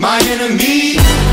my enemy.